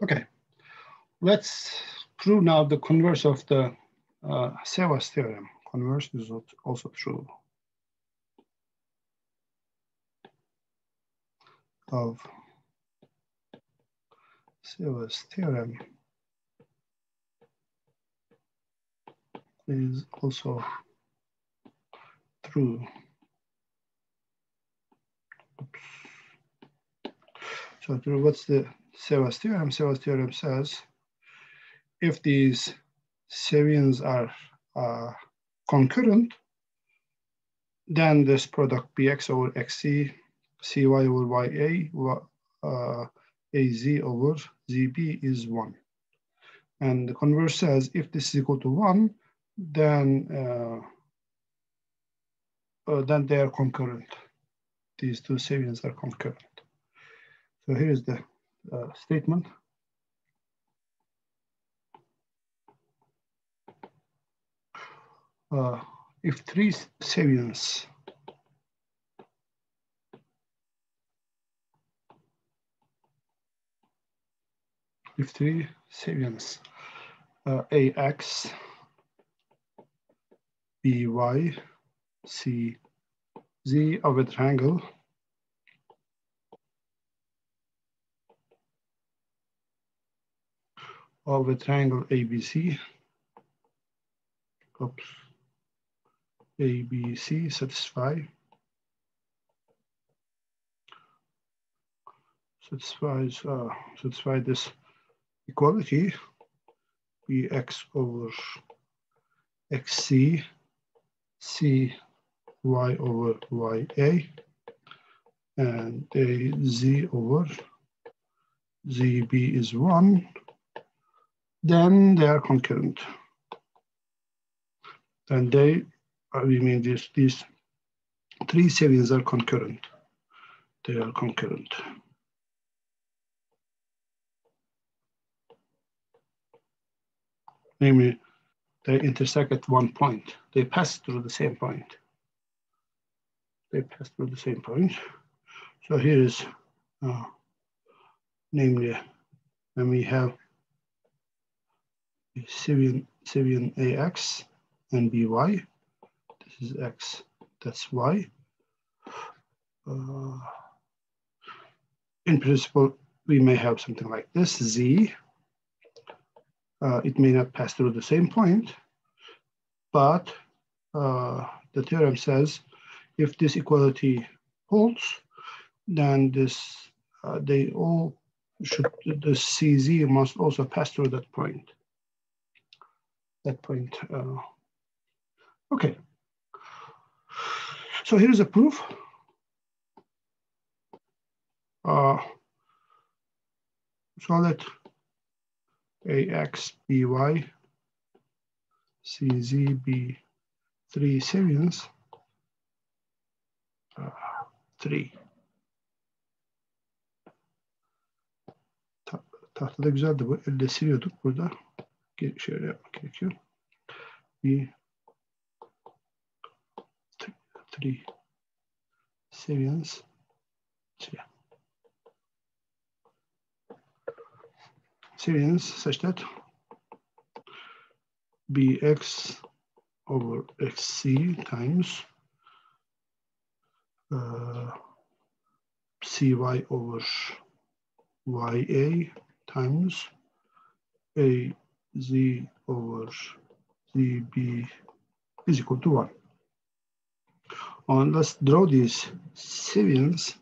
Okay, let's prove now the converse of the uh, theorem. Converse is also true of Ceva's theorem is also true. Oops. So what's the Ceva's theorem? Ceva's theorem says if these Cevians are uh, concurrent, then this product bx over xc, cy over ya, uh, az over zb is one. And the converse says if this is equal to one, then uh, uh, then they are concurrent. These two Cevians are concurrent. So here is the uh, statement. Uh, if three Cevians if three Cevians uh, AX by c z of a triangle of a triangle ABC. Oops. ABC satisfy. Satisfies uh, satisfy this equality. Bx over xc c. Y over ya and a z over zb is one, then they are concurrent. Then they, we mean this, these three Cevians are concurrent. They are concurrent. Namely, they intersect at one point. They pass through the same point. They pass through the same point. So here is, uh, namely, when we have Cevian, Cevian AX and BY, this is X, that's Y. Uh, in principle, we may have something like this, Z, uh, it may not pass through the same point, but uh, the theorem says if this equality holds, then this uh, they all should the CZ must also pass through that point. That point. Uh, okay. So here's a proof. Uh, so let AX, BY, CZ be three Cevians, uh, three. Tahtada güzeldi bu. Elle siliyorduk burada. Şöyle yapmak gerekiyor. Bir three Cevians. Yeah. Cevians such that bx over xc times uh, cy over ya times a z over zb is equal to 1. And let's draw these Cevians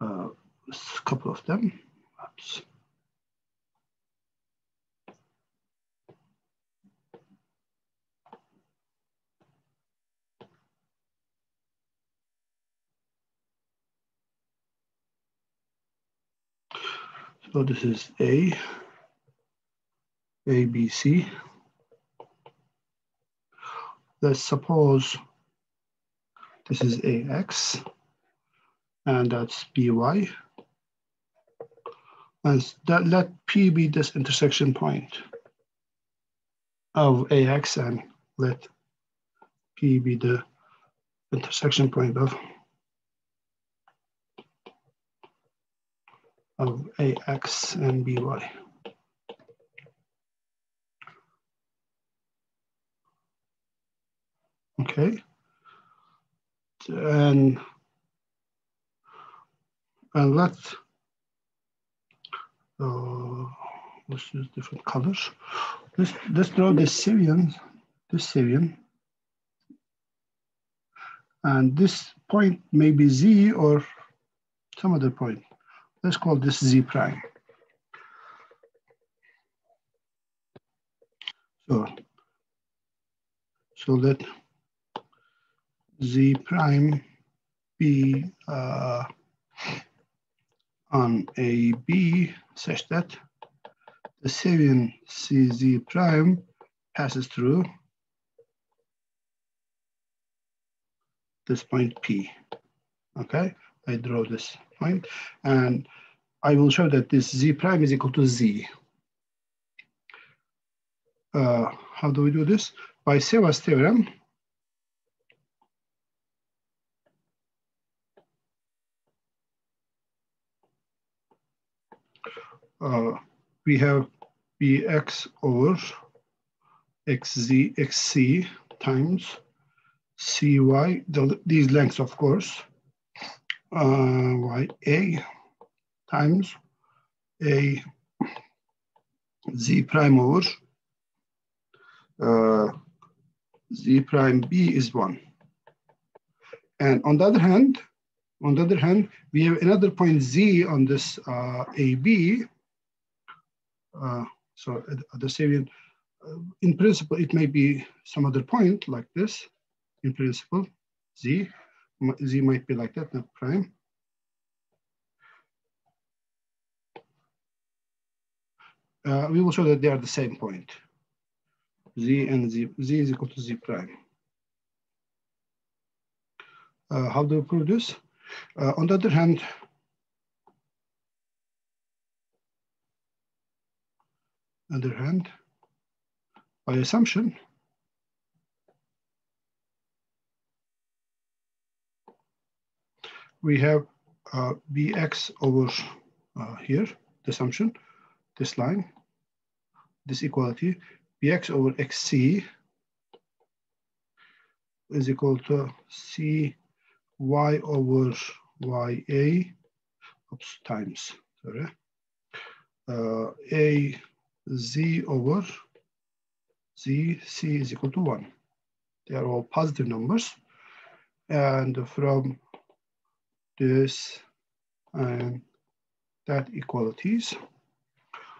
uh, a couple of them. So this is A, A, B, C. Let's suppose this is AX and that's by. And that let P be this intersection point of AX and let P be the intersection point of of AX and BY. Okay. And, and let's, uh, let's use different colors. Let's, let's draw the Cevian, this Cevian. And this point may be Z or some other point. Let's call this Z prime. So, so let Z prime be uh, on a B such that the Cevian CZ prime passes through this point P. Okay, I draw this point and I will show that this Z prime is equal to Z. Uh, how do we do this? By Ceva's theorem, uh, we have bx over xz, xc times cy, the, these lengths, of course, uh, ya times a z prime over uh, z prime b is one. And on the other hand, on the other hand, we have another point z on this uh, AB, uh, so the Cevian, uh, in principle, it may be some other point like this, in principle, z, z might be like that, not prime. Uh, we will show that they are the same point. z and z, z is equal to z prime. Uh, how do we prove this? Uh, on the other hand, other hand, by assumption, we have uh, bx over uh, here, the assumption, this line, this equality, bx over xc is equal to c y over ya oops, times, sorry, uh, a z over z, c is equal to one. They are all positive numbers. And from this and that equalities.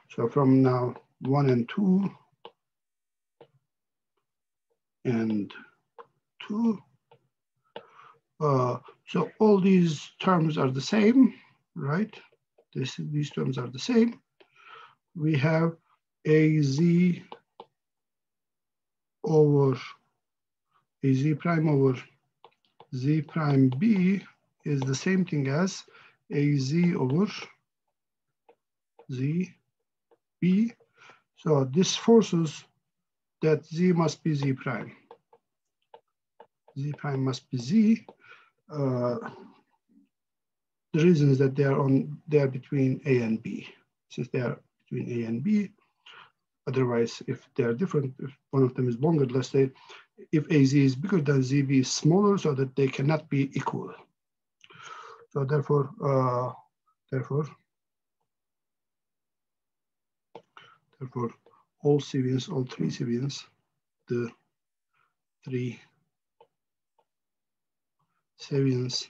So from now one and two and two. Uh, so all these terms are the same, right? This, these terms are the same. We have az over az prime over z prime b is the same thing as az over z b. So this forces that z must be z prime. z prime must be z. Uh, the reason is that they are on they are between a and b. Since they are between a and b, Otherwise, if they are different, if one of them is longer, let's say, if AZ is bigger than ZB is smaller so that they cannot be equal. So therefore, uh, therefore, therefore, all Cevians, all three Cevians, the three Cevians,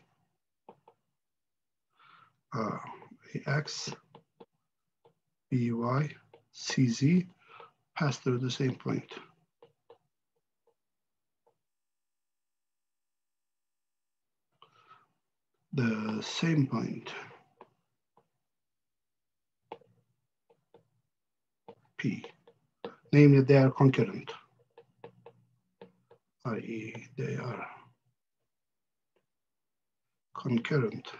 uh, AX, BY, CZ pass through the same point. Same point. P, namely they are concurrent, i.e. they are concurrent.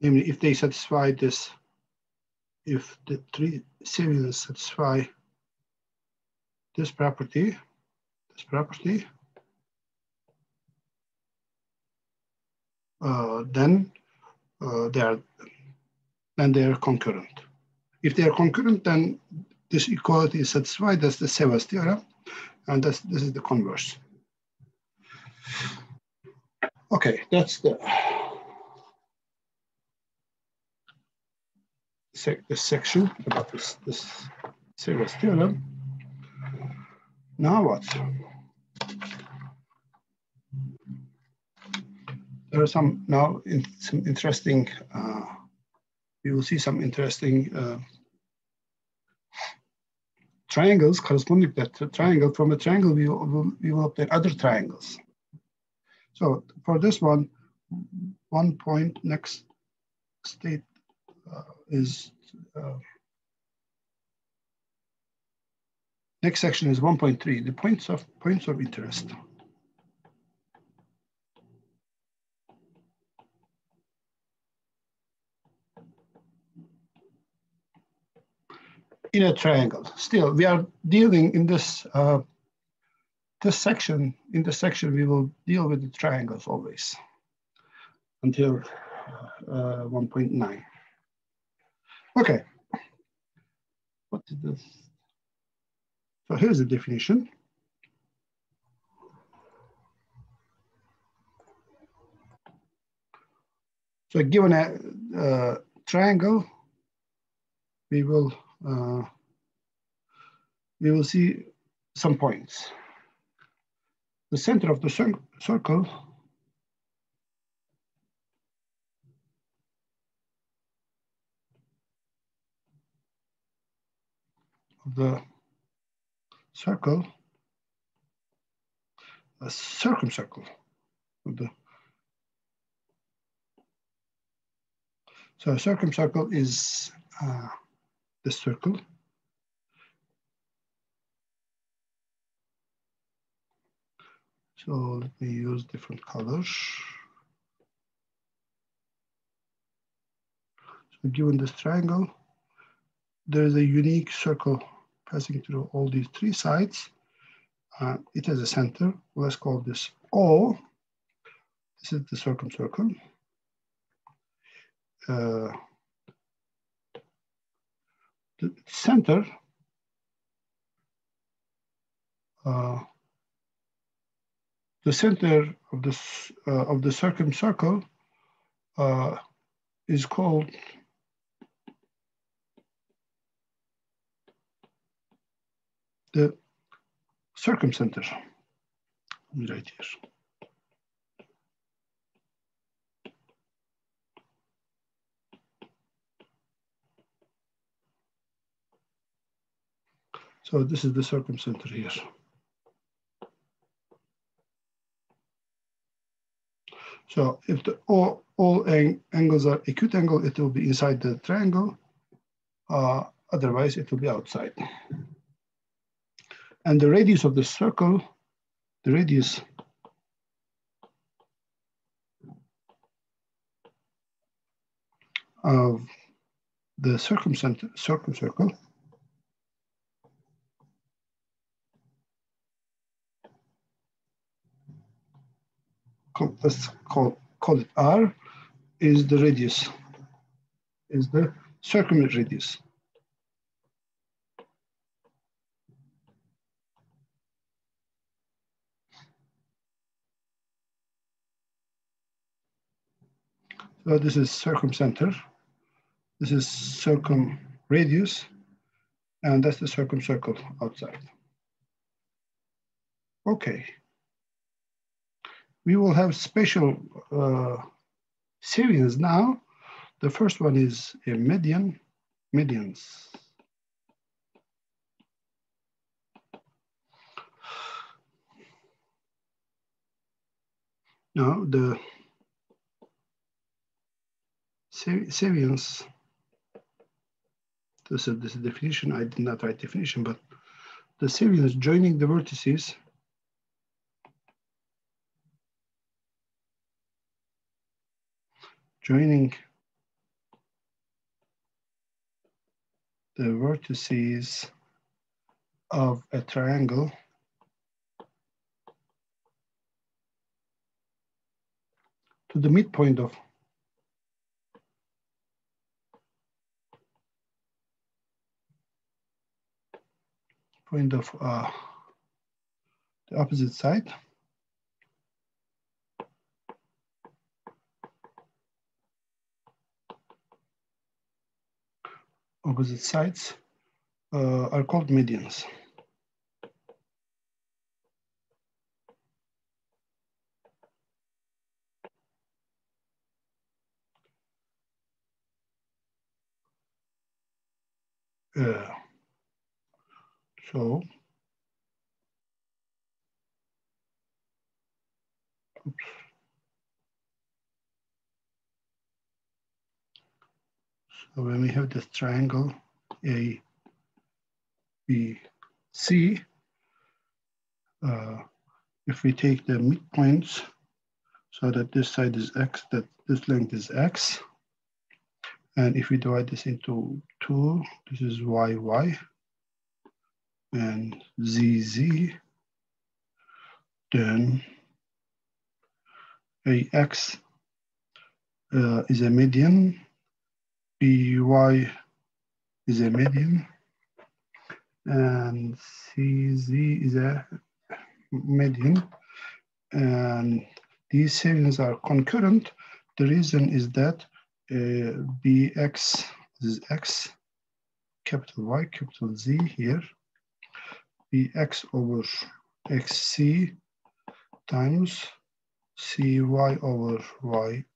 namely if they satisfy this, if the three Cevians satisfy this property, this property, uh, then uh, they are then they are concurrent. If they are concurrent, then this equality is satisfied. That's the Ceva's theorem, and that's, this is the converse. Okay, that's the sec this section about this this Ceva's theorem. Now what? There are some now in, some interesting. Uh, you will see some interesting uh, triangles corresponding to that triangle. From a triangle, we will, we will obtain other triangles. So for this one, one point next state uh, is uh, next section is 1.3, the points of points of interest. in a triangle. Still, we are dealing in this uh, this section. In this section, we will deal with the triangles always until uh, 1.9. Okay. What is this? So here's the definition. So given a uh, triangle, we will uh, we will see some points. The center of the cir circle of the circle, a circumcircle so a circumcircle is uh, the circle. So let me use different colors. So given this triangle, there is a unique circle passing through all these three sides. Uh, it has a center. Let's call this O. This is the circumcircle. Uh, the center uh, the center of the uh, of the circumcircle uh, is called the circumcenter. Right here. So this is the circumcenter here. So if the, all, all ang angles are acute angle, it will be inside the triangle. Uh, otherwise, it will be outside. And the radius of the circle, the radius of the circumcenter, circumcircle let's call, call it R, is the radius, is the circular radius. So this is circumcenter, this is circum radius, and that's the circumcircle outside. Okay we will have special uh, series now. The first one is a median, medians. Now the Cevians, this is this definition, I did not write definition, but the Cevians joining the vertices. Joining the vertices of a triangle. To the midpoint of point of uh, the opposite side. Opposite sides uh, are called medians. Uh, so, oops. So when we have this triangle A, B, C, uh, if we take the midpoints so that this side is X, that this length is X, and if we divide this into two, this is y, y, and z, z, then ax uh, is a median, by is a median, and cz is a median, and these series are concurrent. The reason is that uh, bx is x, capital Y, capital Z here, bx over xc times cy over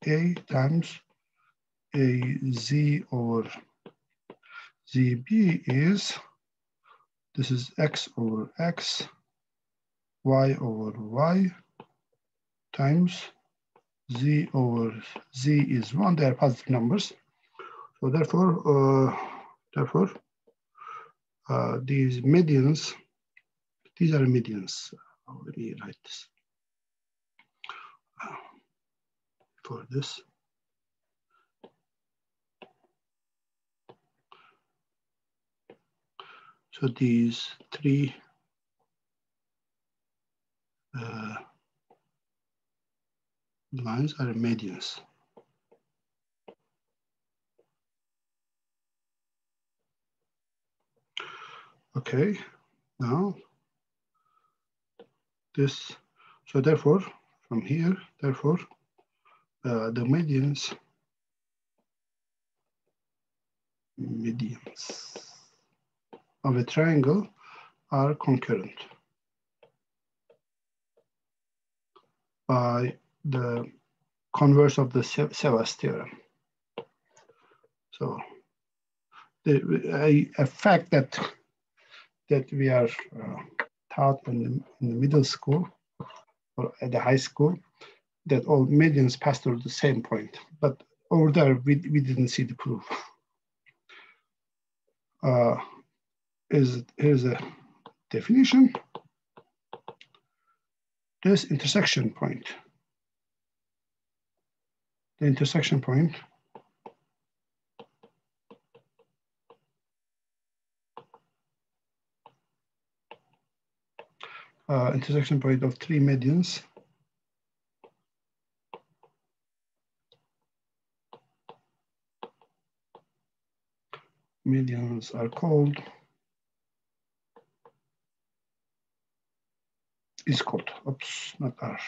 ya times az over zb is, this is x over x, y over y times z over z is one, they are positive numbers. So therefore, uh, therefore, uh, these medians, these are medians. Let me write this for this. So these three uh, lines are medians. Okay, now this, so therefore, from here, therefore, uh, the medians, medians of a triangle are concurrent by the converse of the Ceva's theorem. So the, a, a fact that that we are uh, taught in the, in the middle school or at the high school that all medians pass through the same point. But over there, we, we didn't see the proof. Uh, is here's a definition. This intersection point. The intersection point uh, intersection point of three medians. Medians are called, is called, oops, not R.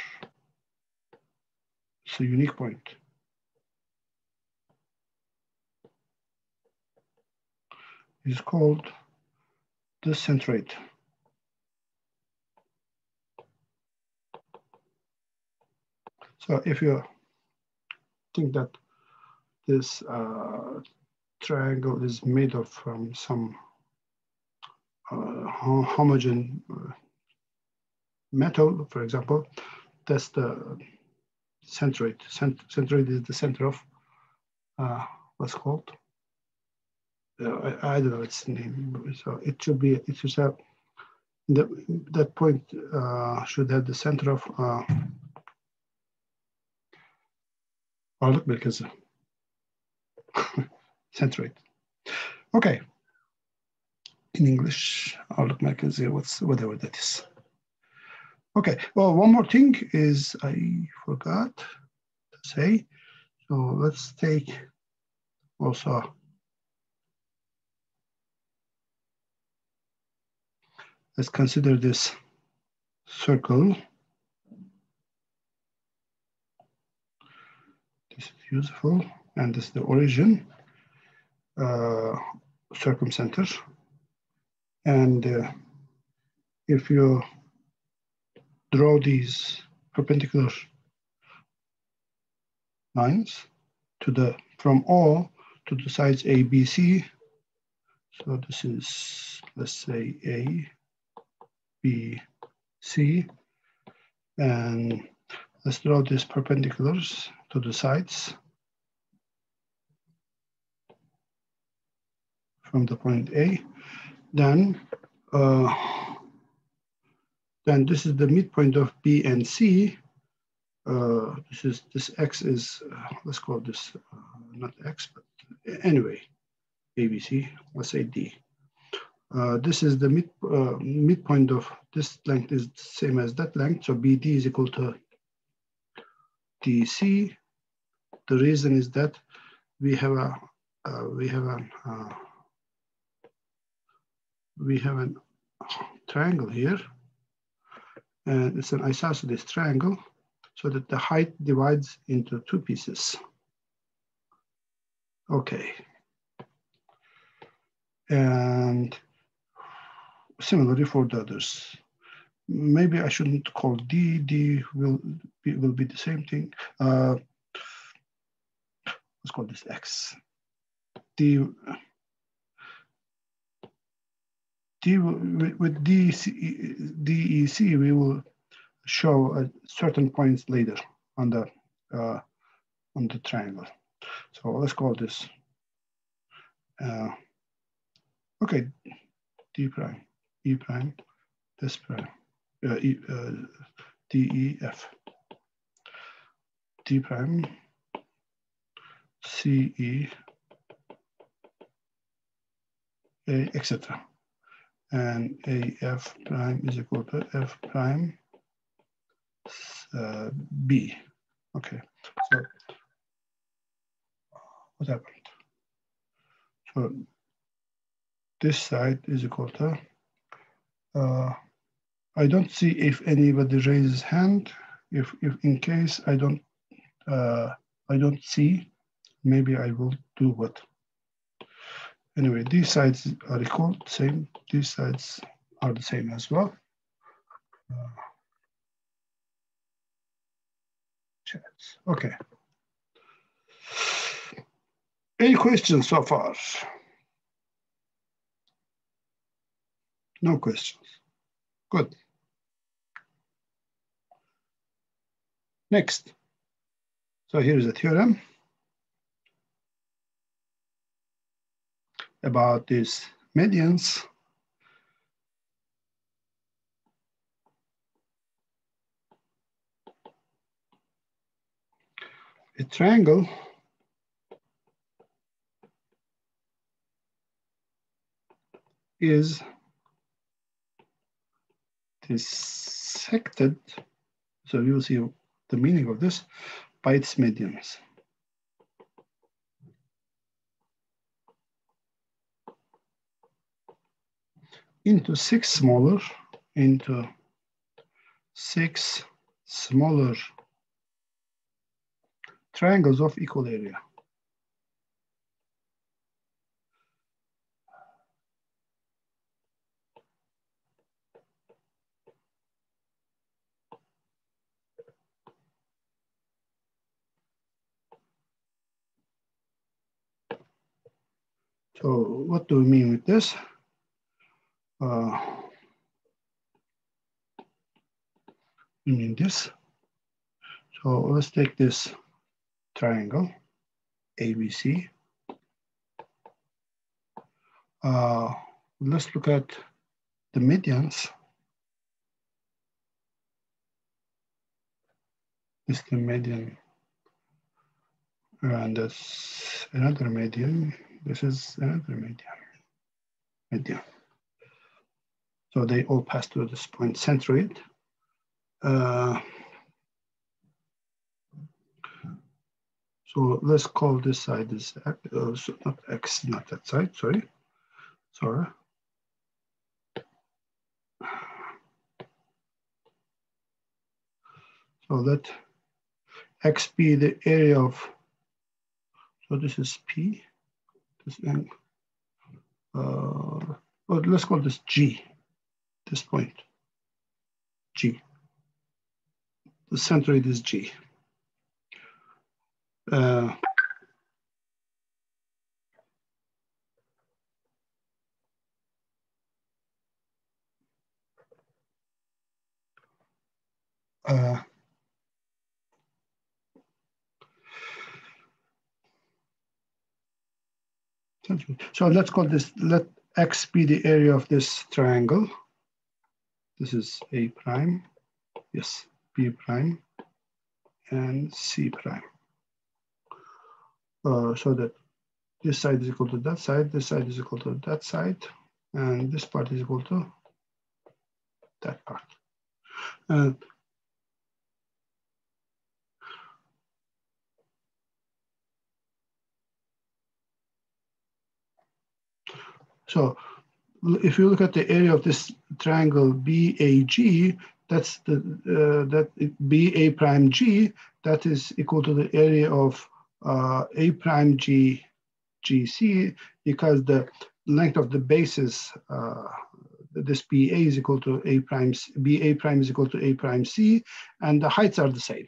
It's a unique point. It's called the centroid. So if you think that this uh, triangle is made of um, some uh, homogeneous uh, metal, for example, that's the centroid. Cent centroid is the center of uh, what's called. Uh, I, I, don't know its name. So it should be. It should have the, that point uh, should have the center of ağırlık merkezi. Centroid. Okay. In English, ağırlık merkezi, what's, whatever that is. Okay, well, one more thing is I forgot to say. So let's take also let's consider this circle. This is useful, and this is the origin, uh, circumcenter. And uh, if you draw these perpendicular lines to the from O to the sides A, B, C. So this is, let's say A, B, C. And let's draw these perpendiculars to the sides from the point A. Then, uh, then this is the midpoint of B and C. Uh, this is this X is uh, let's call this uh, not X, but anyway, ABC. Let's say D. Uh, this is the mid uh, midpoint of this length is same as that length, so BD is equal to DC. The reason is that we have a uh, we have a uh, we have a triangle here, and it's an isosceles triangle, so that the height divides into two pieces. Okay. And similarly for the others. Maybe I shouldn't call D, D will be, will be the same thing. Uh, let's call this X. D, D with DEC, we will show certain points later on the uh, on the triangle. So let's call this. Uh, okay, D prime, E prime, this prime, D E F, D prime, C E, A, etc. And A F prime is equal to F prime uh, B. Okay, so what happened? So this side is equal to, uh, I don't see if anybody raises hand. If, if in case I don't, uh, I don't see, maybe I will do what? Anyway, these sides are equal, same. These sides are the same as well. Uh. Okay. Any questions so far? No questions. Good. Next. So here's a theorem about these medians. A triangle is dissected, so you'll see the meaning of this, by its medians. Into six smaller, into six smaller triangles of equal area. So what do we mean with this? Uh, we mean this. So let's take this triangle, ABC. Uh, let's look at the medians. This is the median, and that's another median. This is another median. median. So they all pass through this point centroid. Uh, So let's call this side is uh, so not x, not that side, sorry. Sorry. So let x be the area of, so this is P, this end. Uh, oh, let's call this G, this point, G. The centroid is G. Uh, uh, so let's call this, let X be the area of this triangle. This is A prime, yes, B prime, and C prime. Uh, so that this side is equal to that side, this side is equal to that side, and this part is equal to that part. And so if you look at the area of this triangle BAG, that's the uh, that BA prime G, that is equal to the area of uh, A prime G GC because the length of the basis, uh, this BA is equal to A prime, BA prime is equal to A prime C, and the heights are the same.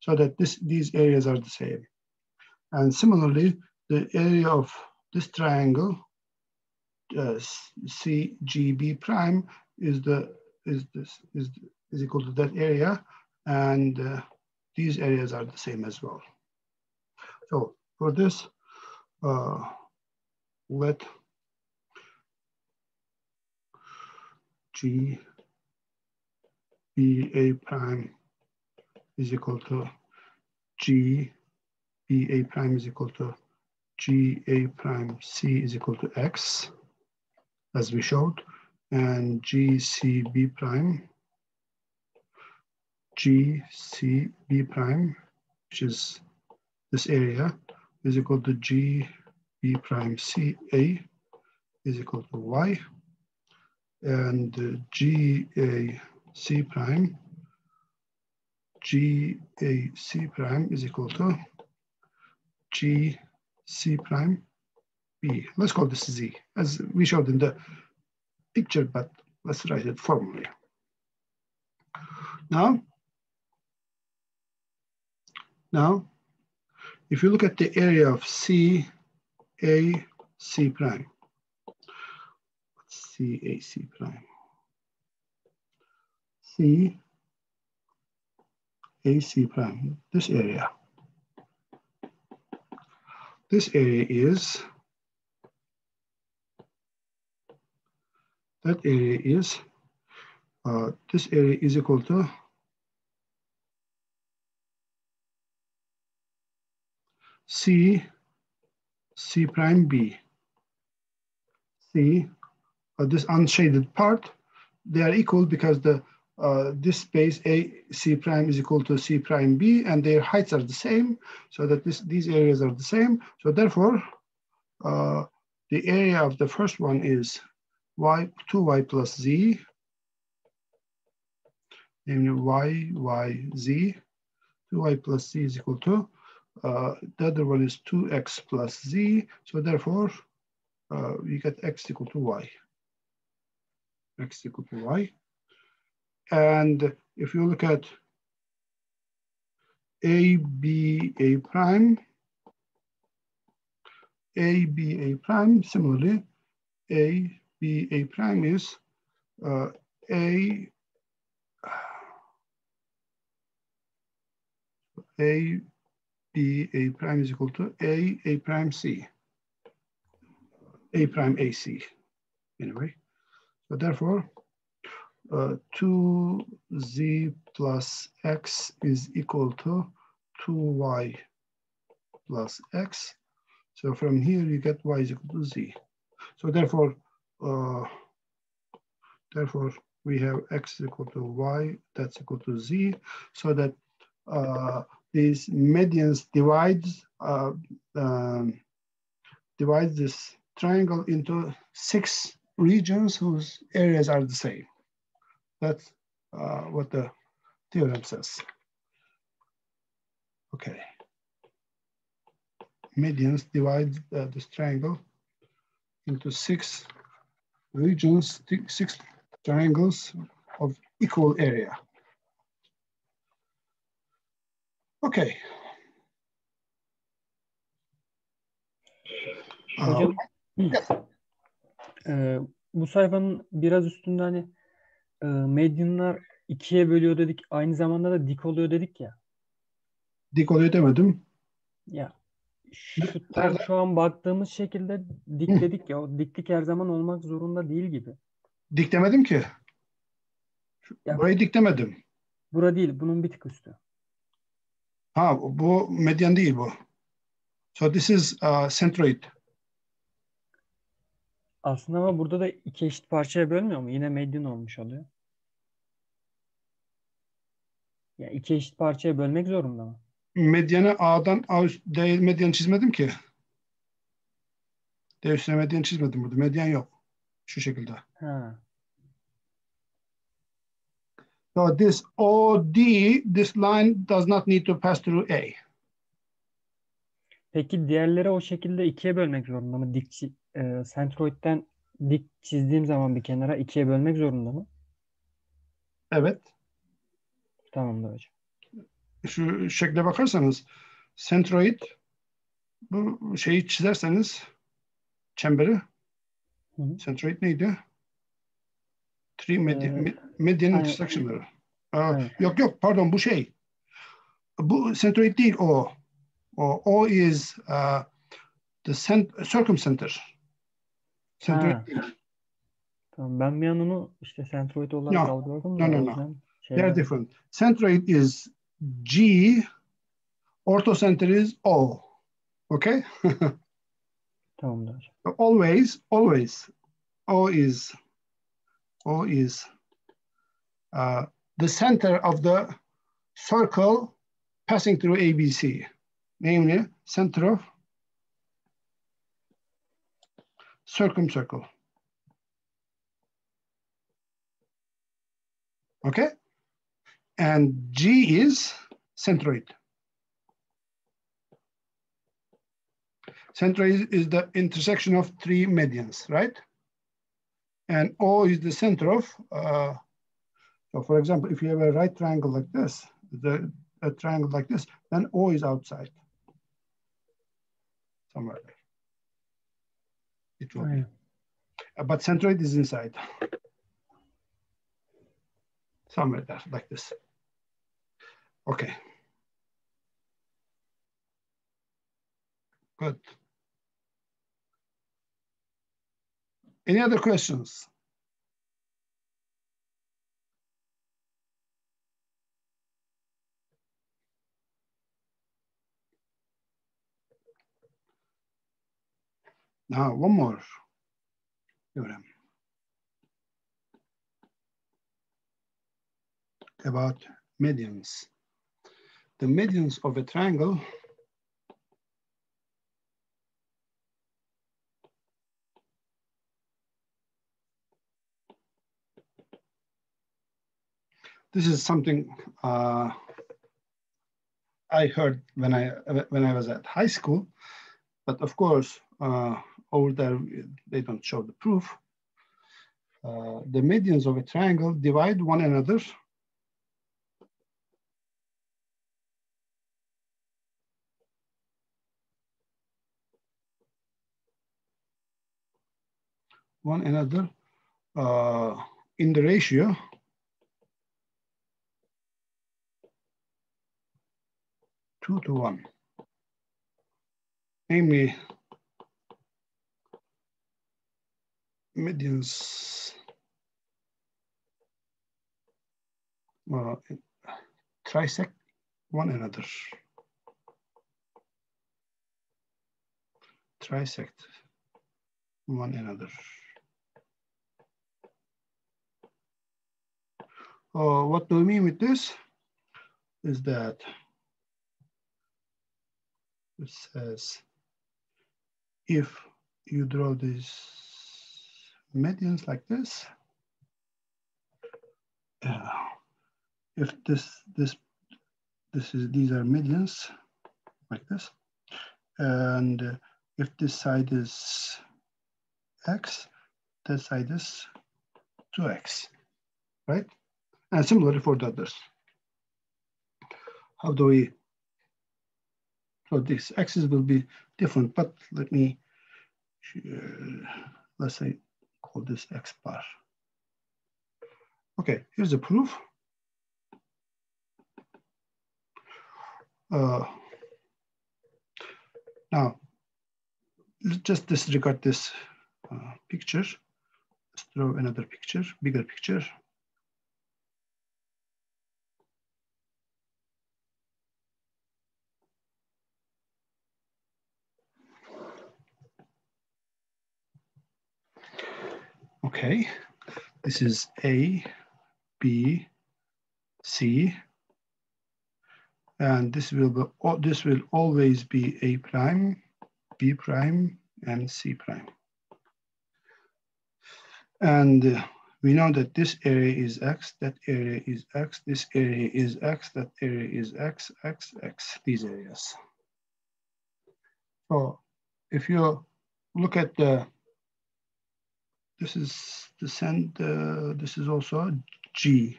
So that this, these areas are the same. And similarly, the area of this triangle, uh, CGB prime, is the is this is is equal to that area, and uh, these areas are the same as well. So for this, uh, let G B A prime is equal to G B A prime is equal to G A prime C is equal to X, as we showed, and G C B prime G C B prime, which is this area is equal to G B prime C A is equal to Y and uh, G A C prime G A C prime is equal to G C prime B. Let's call this Z as we showed in the picture, but let's write it formally. Now, now if you look at the area of C, A, C prime, C, A, C prime, C, A, C prime, this area. This area is, that area is, uh, this area is equal to C, C prime B. C, uh, this unshaded part, they are equal because the uh, this space A C prime is equal to C prime B and their heights are the same so that this, these areas are the same. So therefore, uh, the area of the first one is y 2y plus z, namely y, y, z, 2y plus z is equal to uh, the other one is 2x plus z. So therefore, uh, we get x equal to y. x equal to y. And if you look at a, b, a prime, a, b, a prime, similarly, a, b, a prime is uh, a, a, B A prime is equal to A, A prime C, A prime AC, anyway. So therefore, uh, 2z plus x is equal to 2y plus x. So from here you get y is equal to z. So therefore, uh, therefore we have x equal to y, that's equal to z, so that uh, these medians divides uh, um, divides this triangle into six regions whose areas are the same. That's uh, what the theorem says. Okay. Medians divide uh, this triangle into six regions, six triangles of equal area. Okay. Hocam, e, bu sayfanın biraz üstünde hani e, medianlar ikiye bölüyor dedik. Aynı zamanda da dik oluyor dedik ya. Dik oluyor demedim. Ya şu, tam şu an baktığımız şekilde dik dedik ya. O diklik her zaman olmak zorunda değil gibi. Dik demedim ki. Ya, Burayı dik demedim. Bura değil. Bunun bir tık üstü. Ha bu medyan değil bu. So this is uh, centroid. Aslında ama burada da iki eşit parçaya bölmüyor mu? Yine medyan olmuş oluyor. Ya iki eşit parçaya bölmek zorunda mı? Medyanı A'dan A D medyan çizmedim ki. D üstüne medyan çizmedim burada. Medyan yok. Şu şekilde. Ha. So this OD, this line does not need to pass through A. Peki diğerleri o şekilde ikiye bölmek zorunda mı? Dik, e, centroid'den dik çizdiğim zaman bir kenara ikiye bölmek zorunda mı? Evet. Tamamdır hocam. Şu şekle bakarsanız centroid bu şeyi çizerseniz çemberi Hı hı. centroid neydi? Three median, Ee, median aynen. intersectionları. Aa, Aynen. Yok yok pardon bu şey. Bu centroid değil o. O, o is uh, the cent circumcenter. Centroid Ha. değil. Tamam. Ben bir an onu işte centroid olarak No. algıladım No, no, no. şey They're different. Centroid is G, orthocenter is O. Okay? Tamamdır always, always, O is, O is uh, the center of the circle passing through ABC, namely center of circumcircle. Okay? And G is centroid. Centroid is the intersection of three medians, right? And O is the center of, uh, so for example, if you have a right triangle like this, the, a triangle like this, then O is outside. Somewhere there. It will be. Uh, But centroid is inside. Somewhere there, like this. Okay. Good. Any other questions? Now, one more about medians. The medians of a triangle this is something uh, I heard when I when I was at high school, but of course uh, over there they don't show the proof. Uh, the medians of a triangle divide one another one another uh, in the ratio two to one. Namely, medians uh, trisect one another. Trisect one another. Uh, what do I mean with this? Is that It says if you draw these medians like this, uh, if this this this is these are medians like this, and if this side is x, this side is 2x, right? And similarly for the others. How do we, so this axis will be different, but let me, uh, let's say, call this x bar. Okay, here's the proof. Uh, now, let's just disregard this uh, picture. Let's draw another picture, bigger picture. Okay, this is A, B, C, and this will be this will always be A prime, B prime, and C prime. And uh, we know that this area is X, that area is X, this area is X, that area is X, X, X, these areas. So if you look at the this is the send, uh, this is also G.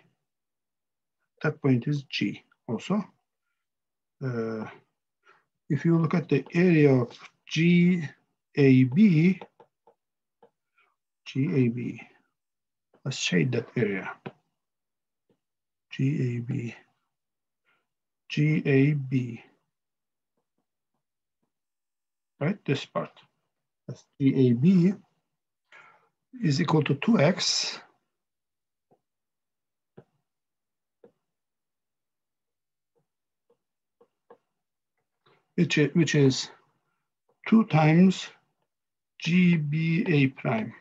That point is G also. Uh, if you look at the area of GAB, GAB, let's shade that area. GAB, GAB, right? This part, that's GAB is equal to 2x which is, which is 2 times GBA prime.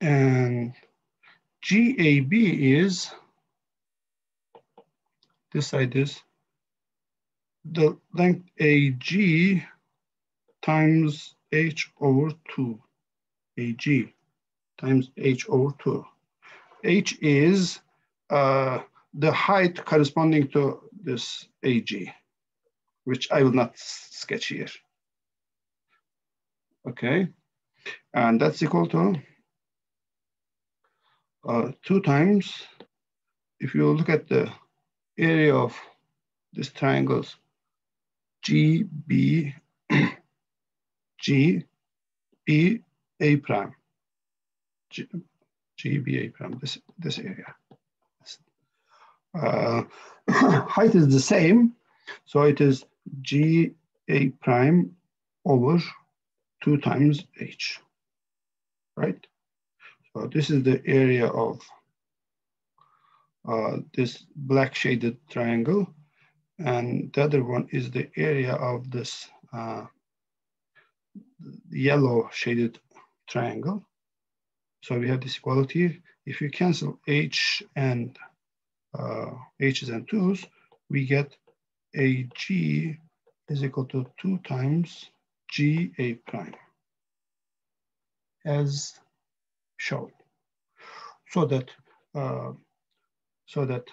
And GAB is, this side is the length AG times h over 2 ag times h over 2. h is uh, the height corresponding to this ag, which I will not sketch here. Okay, and that's equal to uh, 2 times, if you look at the area of these triangles, GB G B A prime. G, G B A prime, this, this area. Uh, height is the same, so it is G A prime over two times H, right? So this is the area of uh, this black shaded triangle. And the other one is the area of this uh, yellow shaded triangle. So we have this equality. If you cancel h and uh, h's and 2's, we get ag is equal to 2 times ga prime as shown. So that uh, so that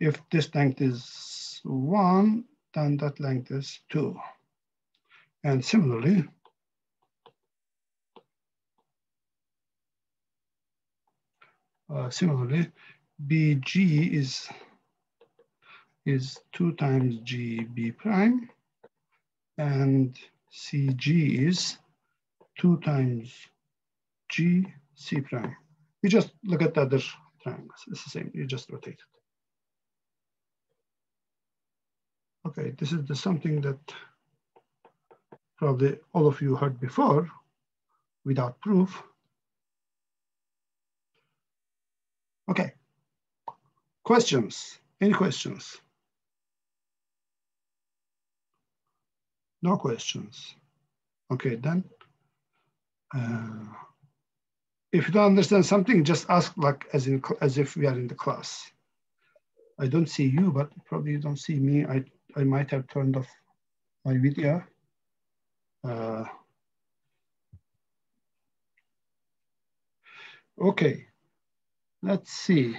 if this length is 1, then that length is 2. And similarly, uh, similarly, BG is is two times GB prime, and CG is two times GC prime. You just look at the other triangles. It's the same. You just rotate it. Okay, this is the something that probably all of you heard before without proof. Okay, questions, any questions? No questions. Okay, then. Uh, if you don't understand something, just ask like as in as if we are in the class. I don't see you, but probably you don't see me. I, I might have turned off my video. Uh, okay, let's see.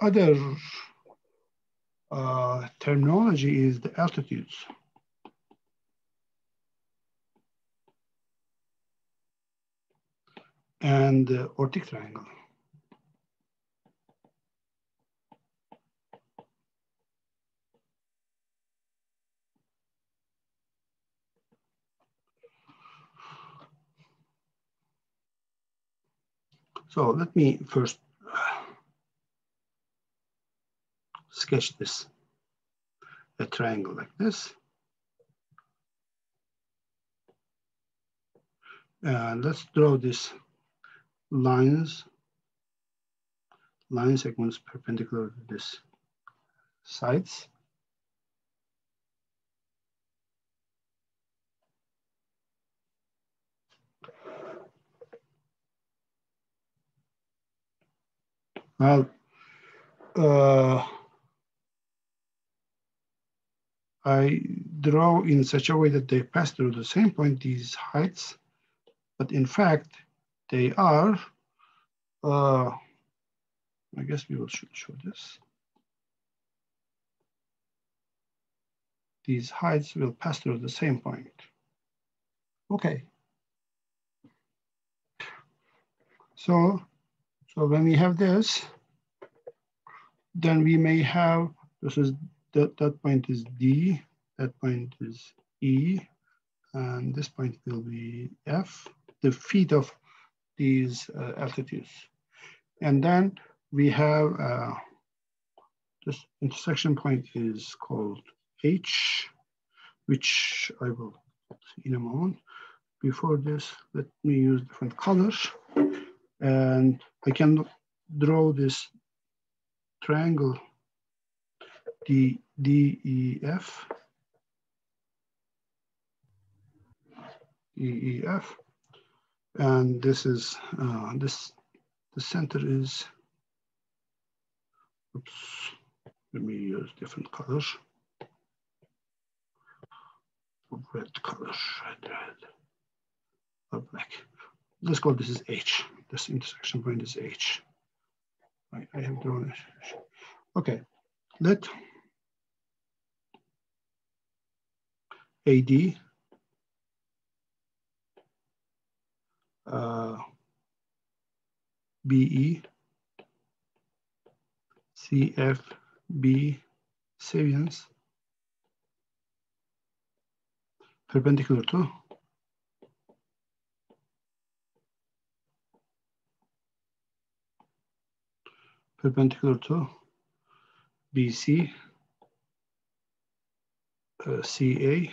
Other uh, terminology is the altitudes. and the orthic triangle. So let me first uh, sketch this, a triangle like this. And let's draw these lines, line segments perpendicular to this sides. Well, uh, I draw in such a way that they pass through the same point, these heights, but in fact, they are, uh, I guess we will should show this. These heights will pass through the same point. Okay. So so when we have this, then we may have, this is, that, that point is D, that point is E, and this point will be F, the feet of these uh, altitudes. And then we have, uh, this intersection point is called H, which I will in a moment. Before this, let me use different colors. And I can draw this triangle D, D, E, F, E, E, F, and this is, uh, this, the center is, oops, let me use different colors. Red colors, red, red, or black. Let's call this is H this intersection point is H. I, I have drawn it. Okay, let AD uh, BE CFB savings perpendicular to perpendicular to BC, uh, CA,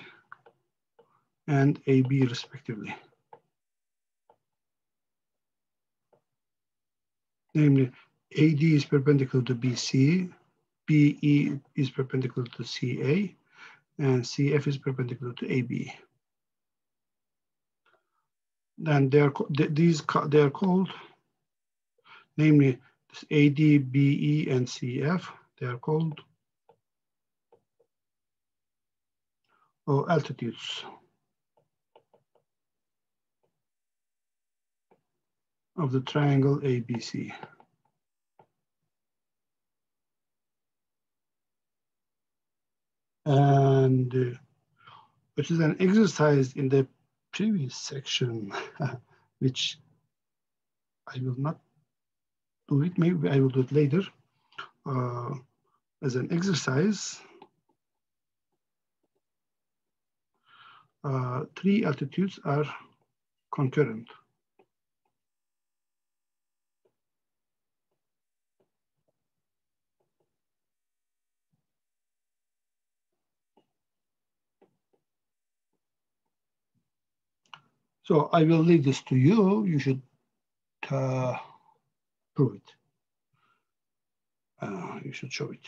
and AB respectively. Namely, AD is perpendicular to BC, BE is perpendicular to CA, and CF is perpendicular to AB. Then they are these they are called, namely AD, BE, and CF, they are called oh, altitudes of the triangle ABC. And uh, which is an exercise in the previous section, which I will not do it. Maybe I will do it later uh, as an exercise. Uh, three altitudes are concurrent. So I will leave this to you. You should uh, prove it. Uh, you should show it.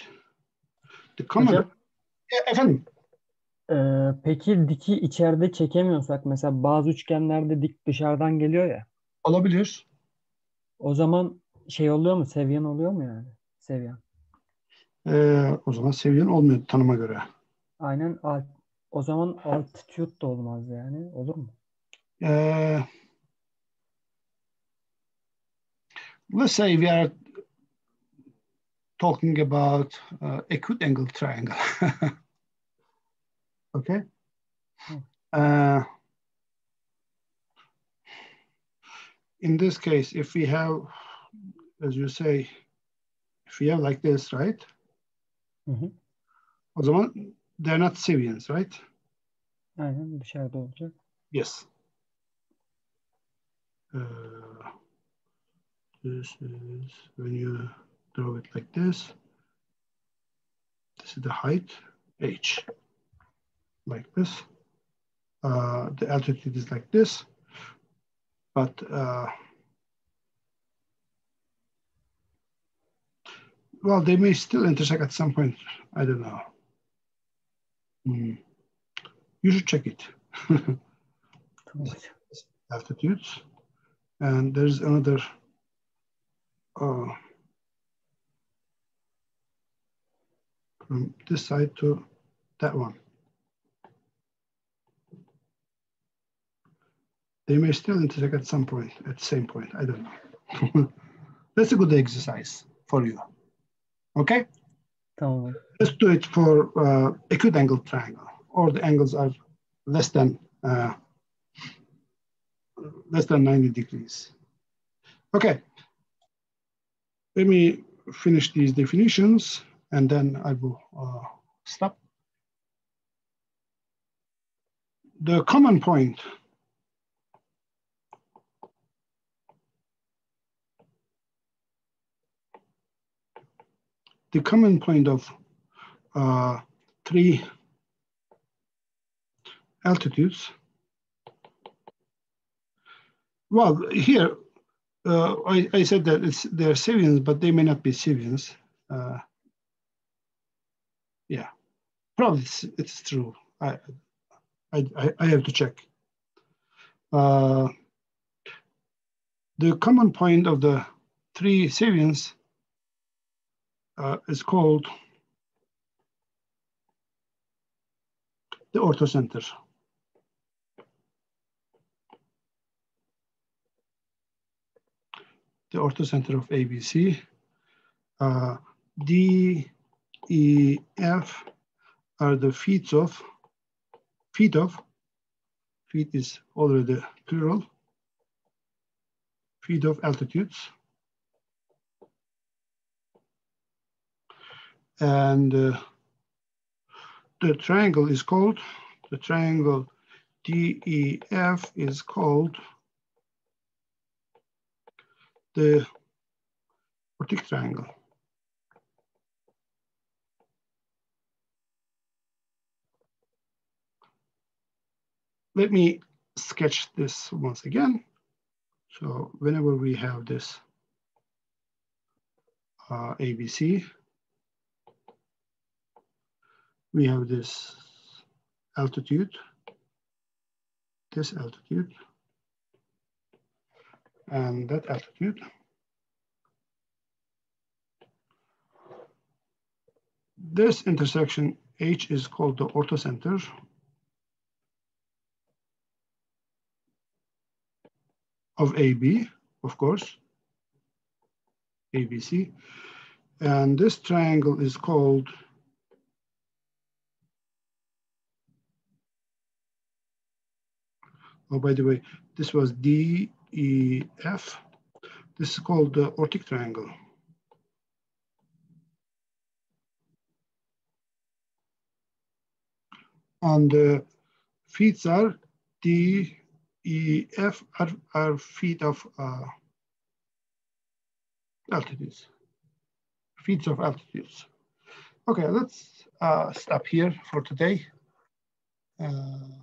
The comment... Hocam, e, efendim? E, peki diki içeride çekemiyorsak mesela bazı üçgenlerde dik dışarıdan geliyor ya. Olabilir. O zaman şey oluyor mu? Seviyen oluyor mu yani? Seviyen. Ee, o zaman seviyen olmuyor tanıma göre. Aynen alt, o zaman altitude da olmaz yani. Olur mu? Ee, let's say we are talking about uh, acute angle triangle. okay. Uh, in this case, if we have, as you say, if we have like this, right? Mm -hmm. They're not Cevians, right? Aynen dışarıda olacak. Yes. Uh, this is when you draw it like this. This is the height, h, like this. Uh, the altitude is like this, but uh, well, they may still intersect at some point. I don't know. Hmm. You should check it. Altitudes. And there's another uh, from this side to that one. They may still intersect at some point, at the same point. I don't know. That's a good exercise for you. Okay? Hocam. Let's do it for uh, acute angle triangle, or the angles are less than uh, less than 90 degrees. Okay. Let me finish these definitions and then I will uh, stop. The common point the common point of uh, three altitudes well, here uh, I, I, said that it's they're Cevians, but they may not be Cevians. Uh, yeah, probably it's, it's true. I, I, I have to check. Uh, the common point of the three Cevians uh, is called the orthocenter. The orthocenter of ABC. Uh, D, E, F are the feet of, feet of, feet is already plural, feet of altitudes. And uh, the triangle is called, the triangle DEF is called the orthic triangle. Let me sketch this once again. So whenever we have this uh, ABC, we have this altitude, this altitude, and that altitude. This intersection H is called the orthocenter. of AB, of course, ABC. And this triangle is called Oh, by the way, this was D EF. This is called the orthic triangle. And the feet are D, E, F are, are feet of uh, altitudes, feet of altitudes. Okay, let's uh, stop here for today. Uh,